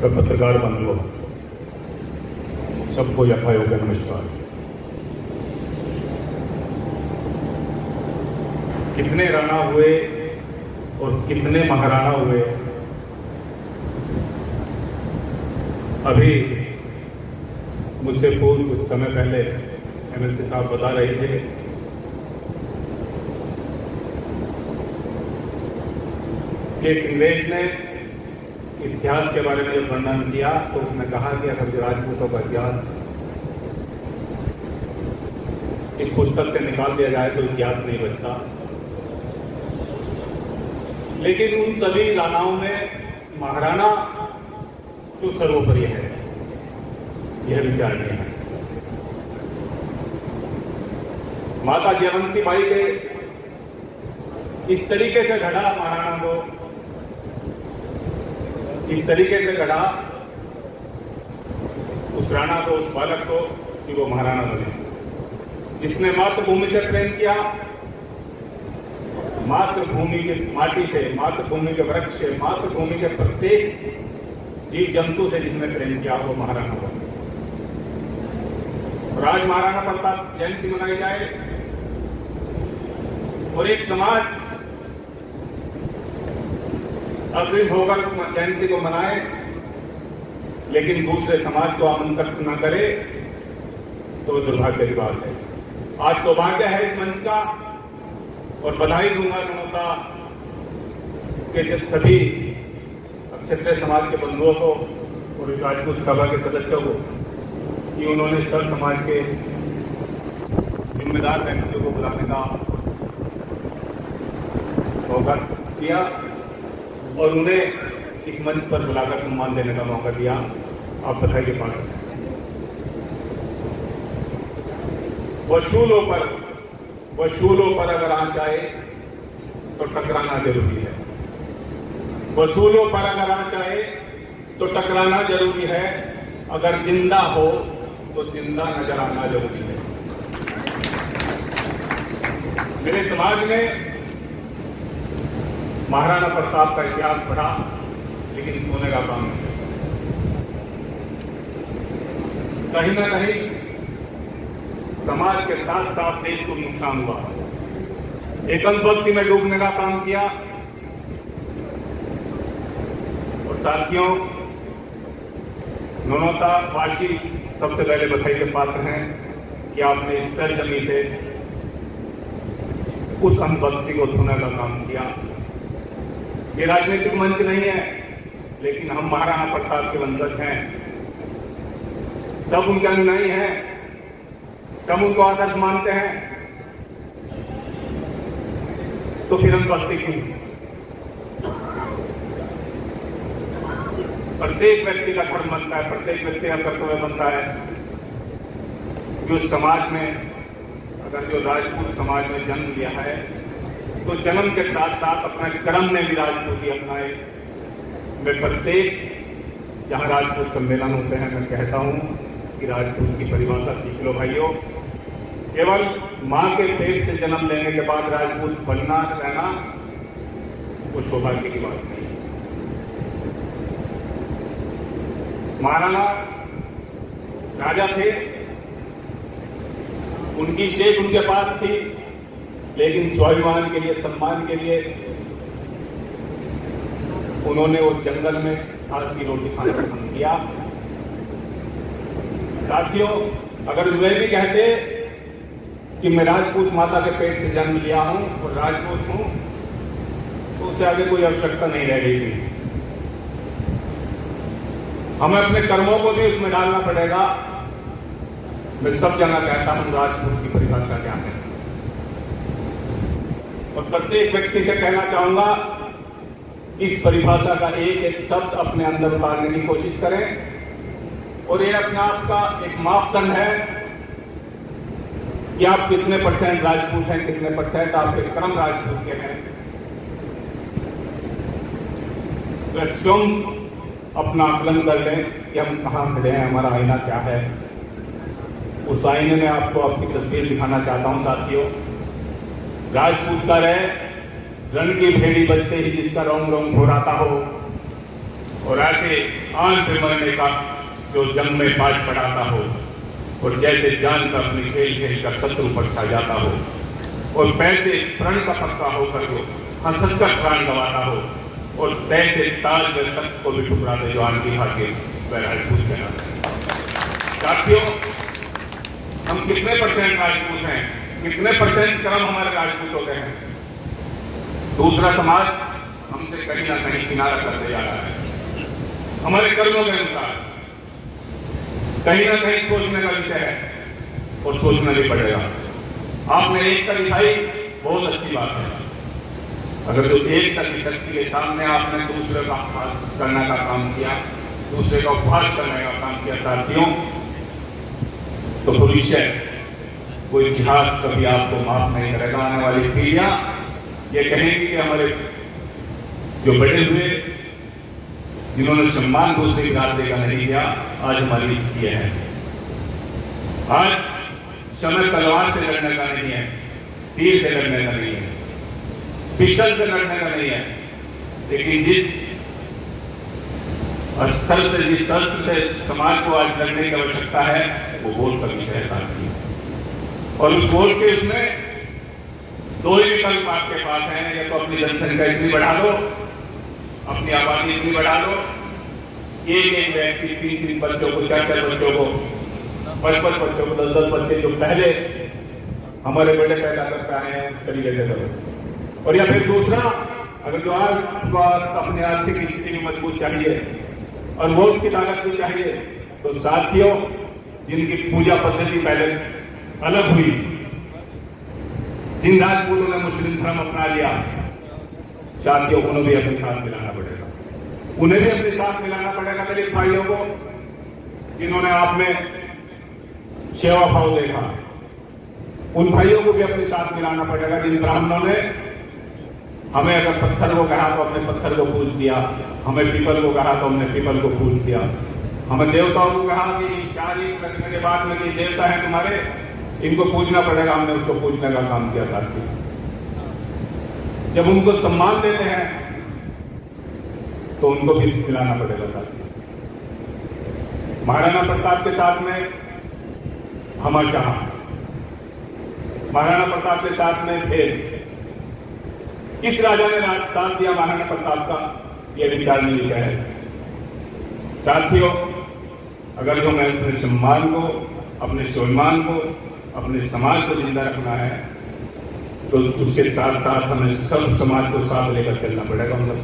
व पत्रकार बंधुओं सबको यथा योग्य नमस्कार। कितने राणा हुए और कितने महाराणा हुए? अभी मुझसे पूर्व कुछ समय पहले एमएलसी साहब बता रहे थे कि एक इंग्रेज ने इतिहास के बारे में जब वर्णन किया तो उसने कहा कि अगर राजपूतों का इतिहास इस पुस्तक से निकाल दिया जाए तो इतिहास नहीं बचता। लेकिन उन सभी राणाओं में महाराणा तो सर्वोपरि है। यह विचार विचारणीय है। माता जयवंती बाई के इस तरीके से घड़ा महाराणा को इस तरीके से गढ़ा उस राणा को, उस बालक को कि वो महाराणा बने। जिसने मातृभूमि से प्रेम किया, मातृभूमि की माटी से, मातृभूमि के वृक्ष से, मातृभूमि के प्रत्येक जीव जंतु से जिसने प्रेम किया, वो महाराणा बने। और आज महाराणा प्रताप जयंती मनाई जाए। और एक समाज अग्रिम होकर जयंती को मनाए, लेकिन दूसरे समाज को आमंत्रित न करे तो दुर्भाग्य की बात है। आज सौभाग्य है इस मंच का, और बधाई दूँगा जनता के सभी क्षत्रिय समाज के बंधुओं को और राजपूत सभा के सदस्यों को कि उन्होंने सर समाज के जिम्मेदार व्यक्तियों को बुलाने का मौका दिया। और उन्हें इस मंच पर बुलाकर सम्मान देने का मौका दिया। आप के पात्र वसूलों पर वसूलों पर अगर आँच आए तो टकराना ज़रूरी है। वसूलों पर अगर आँच आए तो टकराना ज़रूरी है। अगर ज़िंदा हो तो ज़िंदा नज़र आना ज़रूरी है। मेरे समाज में महाराणा प्रताप का इतिहास पढ़ा, लेकिन सोने का काम नहीं कहीं ना कहीं समाज के साथ साथ देश को नुकसान हुआ। एक भक्ति में डूबने का काम किया। और साथियों नौनौता वाशी सबसे पहले बधाई के पात्र हैं कि आपने इस सरजमी से उस अंधभक्ति को धोने का काम किया। ये राजनीतिक मंच नहीं है, लेकिन हम महाराणा प्रताप के वंशज हैं। सब उनके अनुयायी हैं, सब उनको आदर्श मानते हैं। तो फिर हम भक्ति क्यों? प्रत्येक व्यक्ति का धर्म बनता है, प्रत्येक व्यक्ति का कर्तव्य बनता है। जो समाज में, अगर जो राजपूत समाज में जन्म लिया है तो जन्म के साथ साथ अपना कर्म में भी राजपूती अपनाए। मैं प्रत्येक जहाँ राजपूत सम्मेलन होते हैं, मैं कहता हूँ कि राजपूत की परिभाषा सीख लो भाइयों। केवल माँ के पेट से जन्म लेने के बाद राजपूत बनना, रहना, वो सौभाग्य की बात नहीं। महाराणा राजा थे, उनकी स्टेज उनके पास थी लेकिन स्वाभिमान के लिए, सम्मान के लिए उन्होंने वो जंगल में घास की रोटी खाना पसंद किया। साथियों, अगर वे भी कहते कि मैं राजपूत माता के पेट से जन्म लिया हूँ और राजपूत हूँ तो उससे आगे कोई आवश्यकता नहीं रह गई थी। हमें अपने कर्मों को भी उसमें डालना पड़ेगा। मैं सब जगह कहता हूँ, राजपूत की परिभाषा क्या है? और प्रत्येक व्यक्ति से कहना चाहूँगा इस परिभाषा का एक एक शब्द अपने अंदर उतारने की कोशिश करें। और ये अपने आप का एक मापदंड है कि आप कितने परसेंट राजपूत हैं, कितने परसेंट आपके क्रम राजपूत के हैं। तो स्वयं अपना आकलन कर लें कि हम कहाँ खड़े हैं, हमारा आईना क्या है। उस आईने में आपको आपकी तस्वीर दिखाना चाहता हूँ साथियों। राजपूत का रहे रण की भेड़ी बजते ही जिसका रोम रोम घोराता हो। और ऐसे पे मरने का जो जंग में पाठ पढ़ाता हो, और जैसे जान का अपनी खेल खेल कर शत्रु पर छा जाता हो, और पैसे प्रण का पक्का होकर जो हंसत का प्राण गवाता हो, और तैसे ताज में तक को भी दे जो आन की भाग्य बहरहाल पूछ देना साथियों, हम कितने परसेंट राजपूत हैं? कितने परसेंट कर्म हमारे राजपूतों के हैं? दूसरा समाज हमसे कहीं ना कहीं किनारा करते जा रहा है। हमारे कर्मों के अनुसार। कहीं ना कहीं सोचने का विषय है और सोचना भी पड़ेगा। आपने एक का दिखाई, बहुत अच्छी बात है। अगर जो एक तक की शक्ति के सामने आपने दूसरे का उपहास करने का काम किया, दूसरे का उपहास करने का काम किया साथियों तो भविष्य कोई इतिहास कभी आपको माफ़ नहीं करेगा, आने वाली पीढ़ियाँ ये कहेंगी कि हमारे जो बड़े हुए, जिन्होंने सम्मान दूसरे भ्राते का नहीं किया आज हमारी स्थिति है। आज समय तलवार से लड़ने का नहीं है, तीर से लड़ने का नहीं है, पिस्टल से लड़ने का नहीं है, लेकिन जिस स्थल से, जिस शस्त्र से समाज को आज लड़ने की आवश्यकता है, वो वोट का विषय साथी। और उस वोट के उसमें दो ही विकल्प आपके पास हैं, या तो अपनी जनसंख्या इतनी बढ़ा दो, अपनी आबादी इतनी बढ़ा दो, एक एक व्यक्ति, तीन तीन बच्चों को, चार चार बच्चों को पाँच पाँच बच्चों को, दस दस बच्चे जो पहले हमारे बड़े पैदा करता है उस तरीके से करो और या फिर दूसरा, अगर जो आज अपने आर्थिक स्थिति में मज़बूत चाहिए, और वोट की ताकत भी चाहिए तो साथियों, जिनकी पूजा पद्धति पहले अलग हुई। जिन राजपूतों ने मुस्लिम धर्म अपना लिया। साथियों उन्हें भी अपने साथ मिलाना पड़ेगा। उन्हें भी अपने साथ मिलाना पड़ेगा दलित भाइयों को, जिन्होंने आप में सेवा भाव देखा। उन भाइयों को भी अपने साथ मिलाना पड़ेगा, जिन ब्राह्मणों ने हमें अगर पत्थर को कहा तो हमने पत्थर को पूछ दिया। हमें पीपल को कहा तो हमने पीपल को पूछ दिया। हमें देवताओं को कहा कि चार ईट रखने के बाद में देवता है तुम्हारे? इनको पूछना पड़ेगा, हमने उसको पूछने का काम किया साथी। जब उनको सम्मान देते हैं तो उनको भी खिलाना पड़ेगा साथी। महाराणा प्रताप के साथ में हमर शाह, महाराणा प्रताप के साथ में भेद। किस राजा ने राज साथ दिया महाराणा प्रताप का? यह विचारणीय विषय है। साथियों, अगर जो मैं अपने सम्मान को, अपने स्वाभिमान को अपने समाज को ज़िंदा रखना है तो उसके साथ साथ हमें सब समाज को साथ लेकर चलना पड़ेगा, उनका